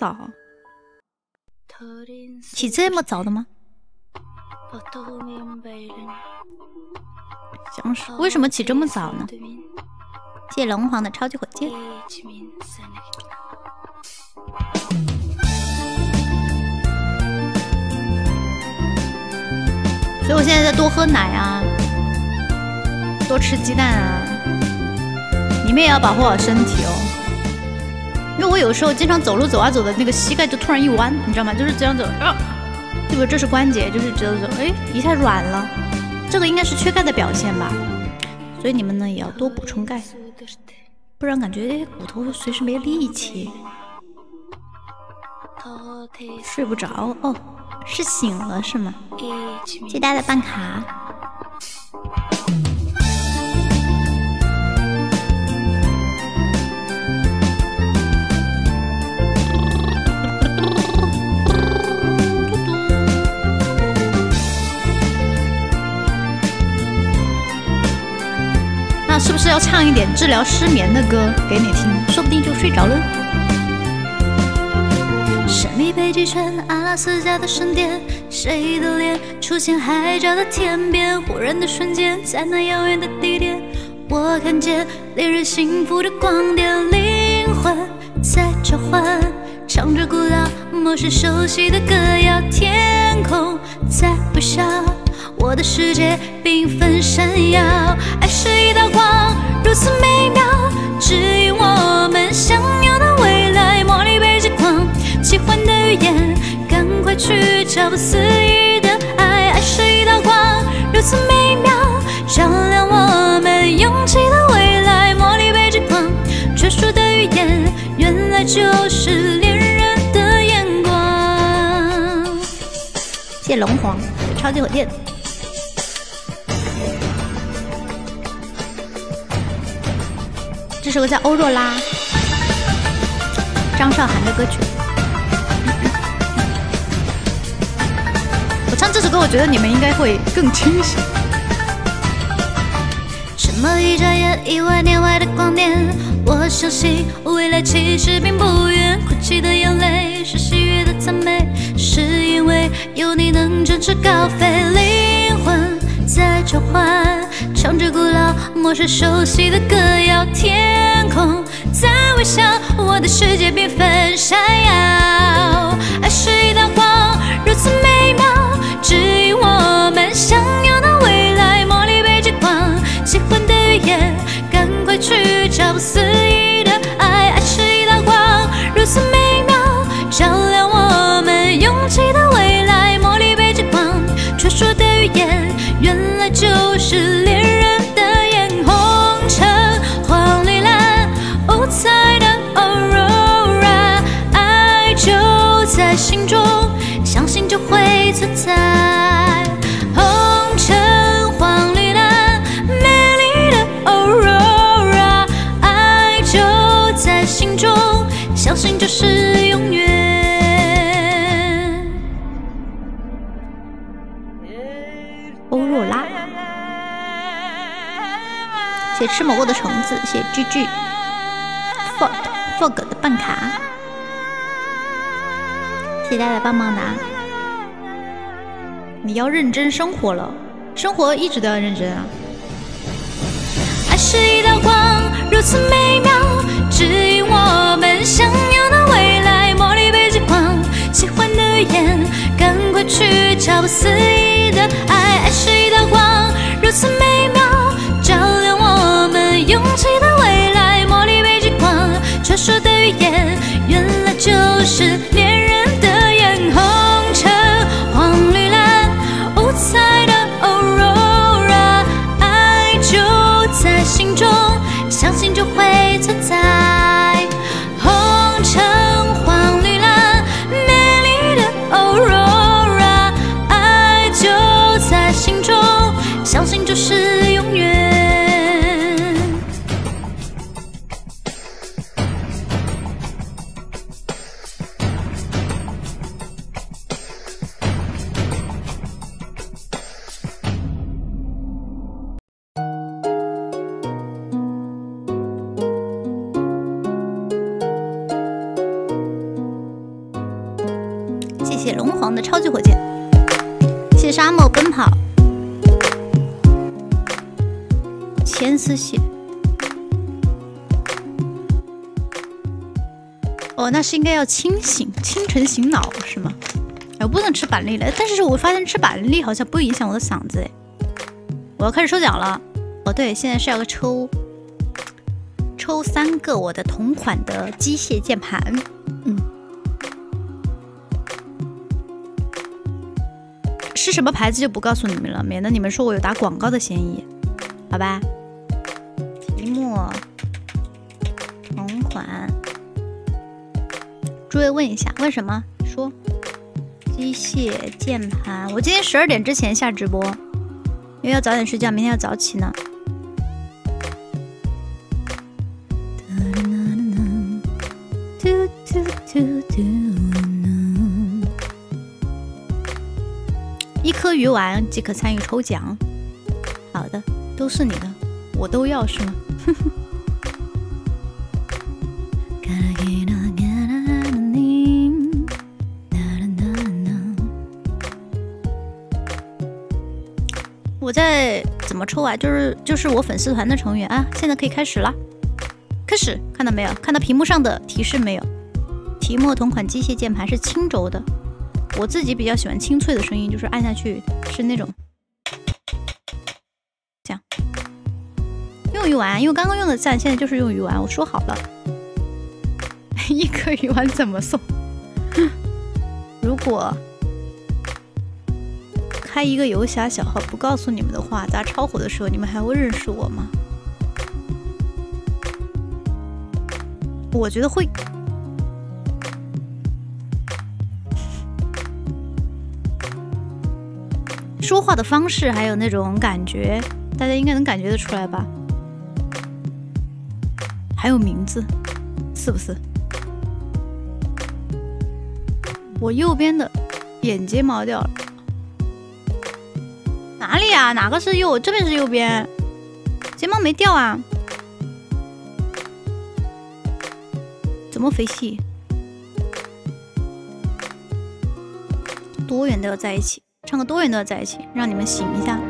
早？起这么早的吗？像是为什么起这么早呢？谢龙皇的超级火箭。所以我现在在多喝奶啊，多吃鸡蛋啊。你们也要保护好身体哦，因为我有时候经常走路走啊走的，那个膝盖就突然一弯，你知道吗？就是这样走，对不？这是关节，就是走走，哎，一下软了，这个应该是缺钙的表现吧。所以你们呢也要多补充钙，不然感觉骨头随时没力气，睡不着哦。是醒了是吗？谢大家的办卡。那是不是要唱一点治疗失眠的歌给你听？说不定就睡着了。神秘北极圈，阿拉斯加的神殿，谁的脸出现海角的天边？忽然的瞬间，在那遥远的地点，我看见恋人幸福的光点，灵魂在召唤，唱着古老、陌生、熟悉的歌谣，天空在微笑，我的世界缤纷闪耀，爱是，如此美妙，指引我们想要的未来，魔力北极光。奇幻的语言，赶快去找不思议的爱。爱是一道光，如此美妙，照亮我们勇气的未来。魔力北极光，传说的语言，原来就是恋人的眼光。谢龙皇，超级火箭。这首歌叫《欧若拉》，张韶涵的歌曲。我唱这首歌，我觉得你们应该会更清醒。这么一眨眼，一万年外的光年，我相信未来其实并不远。哭泣的眼泪是喜悦的赞美，是因为有你能展翅高飞。灵魂在召唤，唱着古老、陌生、熟悉的歌谣。天空在微笑，我的世界缤纷闪会存在。红橙黄绿蓝，美丽的 Aurora，爱就在心中，相信就是永远。欧若拉，谢吃蘑菇的虫子，谢 GG，Fog Fog 的办卡。谢谢大家帮忙拿，你要认真生活了，生活一直都要认真啊。爱是一道光，如此美妙，指引我们想要的未来。魔力北极光，喜欢的语言，赶快去找不思议的爱。爱是一道光，如此美妙，照亮我们勇气的未来。魔力北极光，传说的语言，原来就是心中。相信就会存在，谢龙皇的超级火箭，谢沙漠奔跑，千丝血。哦，那是应该要清醒，清晨醒脑是吗？哎，我不能吃板栗了，但是我发现吃板栗好像不影响我的嗓子哎。我要开始抽奖了。哦，对，现在是要个抽抽三个我的同款的机械键盘。什么牌子就不告诉你们了，免得你们说我有打广告的嫌疑，好吧？提莫同款，诸位问一下，问什么？说机械键盘。我今天十二点之前下直播，因为要早点睡觉，明天要早起呢。一颗鱼丸即可参与抽奖。好的，都是你的，我都要是吗？我在怎么抽啊？就是就是我粉丝团的成员啊！现在可以开始了，开始看到没有？看到屏幕上的提示没有？提莫同款机械键盘是轻轴的。我自己比较喜欢清脆的声音，就是按下去是那种这样。用鱼丸，因为刚刚用的赞，现在就是用鱼丸。我说好了，一颗鱼丸怎么送？如果开一个游侠小号不告诉你们的话，砸超火的时候，你们还会认识我吗？我觉得会。说话的方式，还有那种感觉，大家应该能感觉得出来吧？还有名字，是不是？我右边的眼睫毛掉了，哪里啊？哪个是右？这边是右边，睫毛没掉啊？怎么肥细？多远都要在一起。唱个多远都要在一起，让你们醒一下。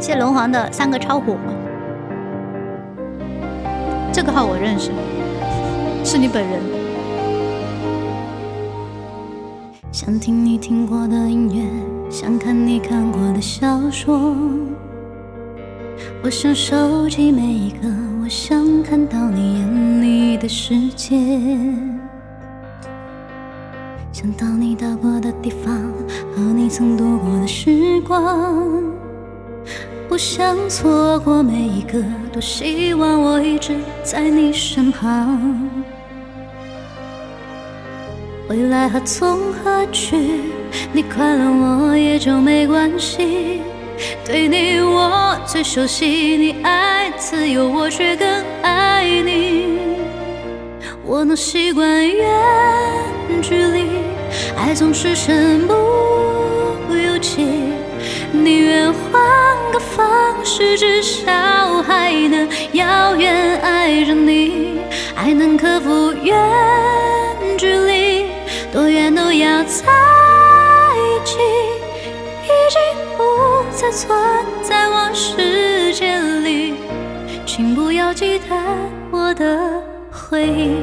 谢龙皇的三个超火，这个号我认识，是你本人。想听你听过的音乐，想看你看过的小说，我想收集每一个，我想看到你眼里的世界。想到你到过的地方和你曾度过的时光，不想错过每一个，多希望我一直在你身旁。未来何从何去？你快乐我也就没关系。对你我最熟悉，你爱自由，我却更爱你。我能习惯远距离。爱总是身不由己，宁愿换个方式，至少还能遥远爱着你。爱能克服远距离，多远都要在一起，已经不再存在我世界里。请不要记得我的回忆。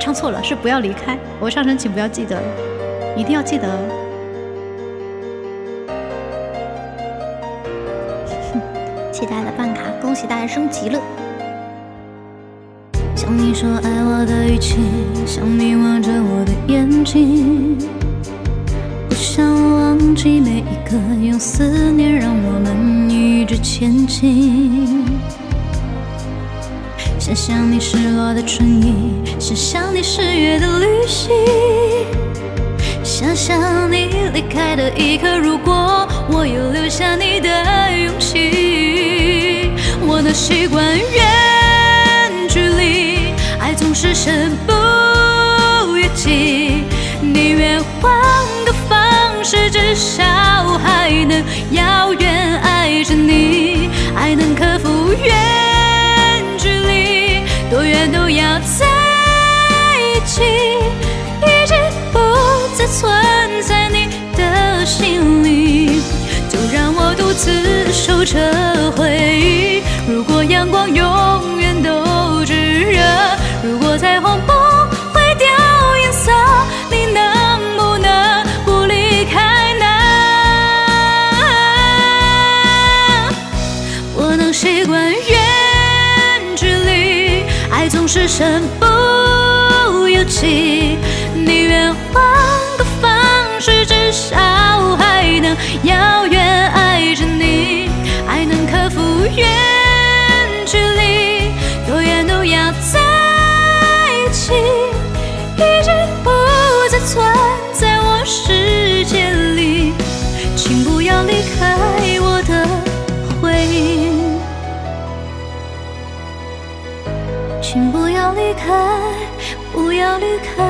唱错了，是不要离开。我唱成请不要记得。一定要记得，期待的办卡，恭喜大家升级了。像你说爱我的语气，像你望着我的眼睛，不想忘记每一个用思念让我们一直前进。想象你失落的春意，想象你十月的旅行。想象你离开的一刻，如果我有留下你的勇气，我能习惯远距离，爱总是身不由己，宁愿换个方式，至少还能遥远爱不要在一起，已经不再存在你的心里，就让我独自守着回忆。如果阳光永远都炙热，如果彩虹不。总是身不由己，宁愿换个方式，至少还能。遥远爱着你，爱能克服远距离，离开，不要离开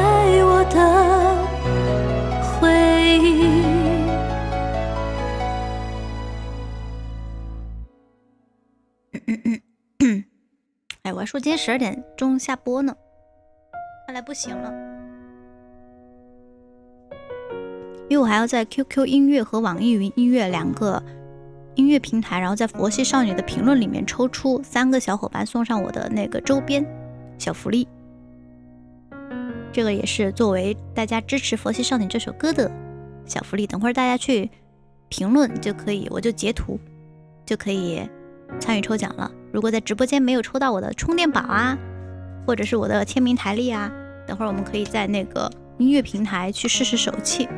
我的回忆。嗯嗯嗯。哎，我还说今天十二点钟下播呢，看来不行了，因为我还要在 QQ 音乐和网易云音乐两个音乐平台，然后在佛系少女的评论里面抽出三个小伙伴送上我的那个周边。小福利，这个也是作为大家支持佛系少女这首歌的小福利。等会儿大家去评论就可以，我就截图就可以。参与抽奖了！如果在直播间没有抽到我的充电宝啊，或者是我的签名台历啊，等会儿我们可以在那个音乐平台去试试手气。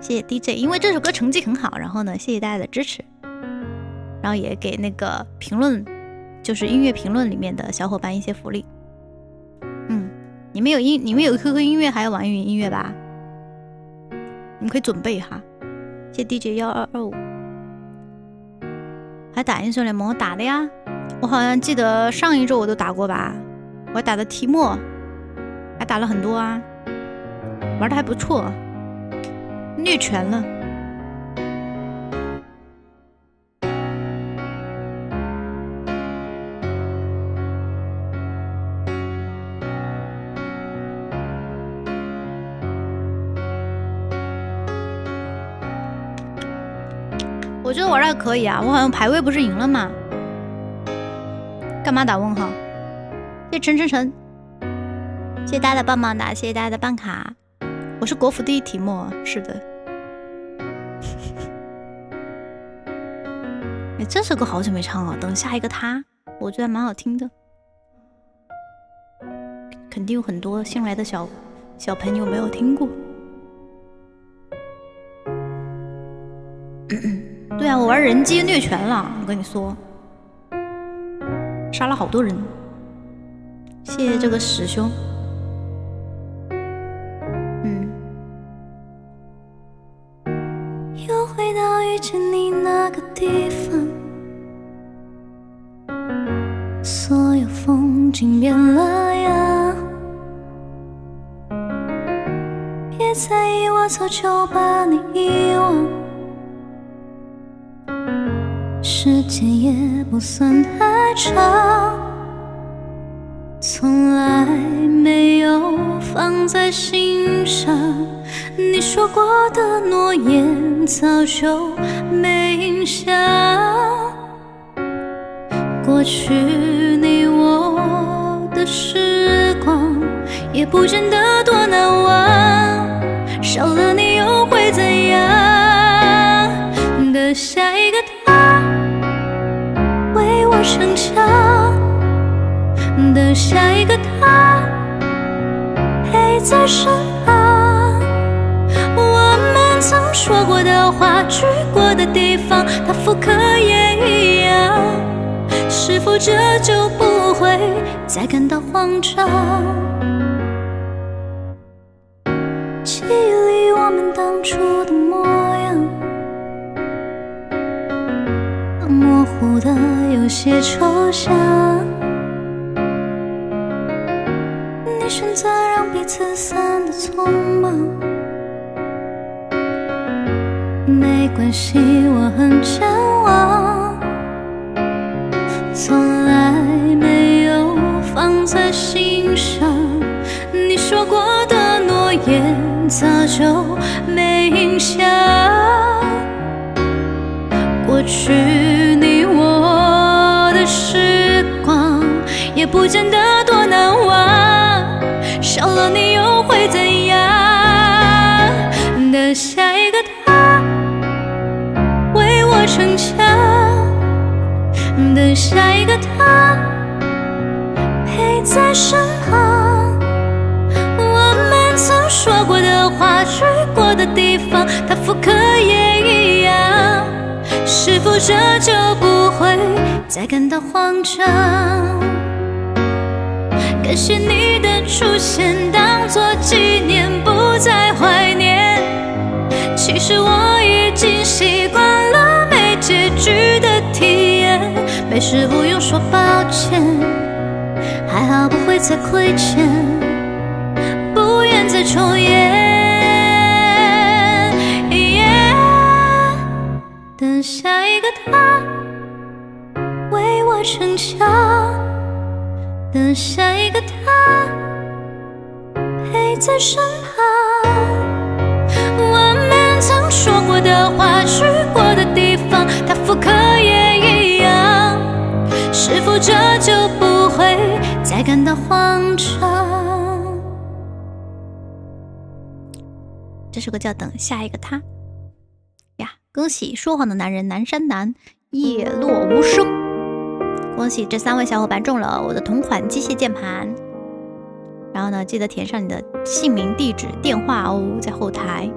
谢谢 DJ，因为这首歌成绩很好，然后呢，谢谢大家的支持，然后也给那个评论，就是音乐评论里面的小伙伴一些福利。嗯，你们有音，你们有 QQ 音乐还有网易云音乐吧？你们可以准备哈。谢 DJ 幺二二五。还打英雄联盟打的呀，我好像记得上一周我都打过吧，我还打的提莫，还打了很多啊，玩的还不错，虐全了。我觉得玩的还可以啊，我好像排位不是赢了吗？干嘛打问号？谢谢陈晨晨，谢谢大家的棒棒哒，谢谢大家的办卡。我是国服第一题目，是的。哎，这首歌好久没唱了，等下一个他，我觉得蛮好听的。肯定有很多新来的小小朋友没有听过。嗯 嗯对啊，我玩人机虐全了，我跟你说，杀了好多人。谢谢这个师兄。嗯。又回到遇见你那个地方，所有风景变了样。别在意我早就把你遗忘。时间也不算太长，从来没有放在心上。你说过的诺言早就没印象，过去你我的时光也不见得多难忘。少了下一个他陪在身旁，我们曾说过的话，去过的地方，他复刻也一样。是否这就不会再感到慌张？记忆里我们当初的模样。模糊的有些抽象，让彼此散的匆忙，没关系，我很健忘，从来没有放在心上，你说过的诺言早就没印象。过去逞强，等下一个他陪在身旁。我们曾说过的话，去过的地方，他复刻也一样。是否这就不会再感到慌张？感谢你的出现，当作纪念，不再怀念。其实我没事不用说抱歉，还好不会再亏欠，不愿再重演。等下一个他为我逞强，等下一个他陪在身旁。我们曾说过的话，就不会再感到慌张？这首歌叫《等下一个他》。呀恭喜说谎的男人南山南叶落无声。恭喜这三位小伙伴中了我的同款机械键盘。然后呢，记得填上你的姓名、地址、电话哦，在后台。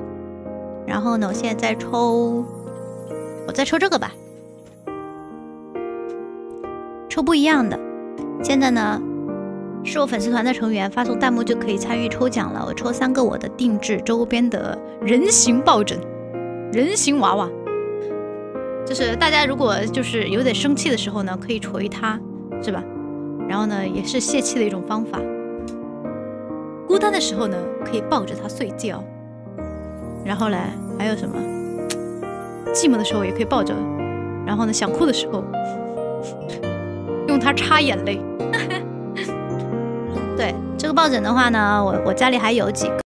然后呢，我现在在抽，我再抽这个吧，抽不一样的。现在呢，是我粉丝团的成员发送弹幕就可以参与抽奖了。我抽三个我的定制周边的人形抱枕。人形娃娃，就是大家如果就是有点生气的时候呢，可以捶它，是吧？然后呢，也是泄气的一种方法。孤单的时候呢，可以抱着它睡觉。然后呢，还有什么？寂寞的时候也可以抱着。然后呢，想哭的时候，他擦眼泪。对这个抱枕的话呢，我我家里还有几个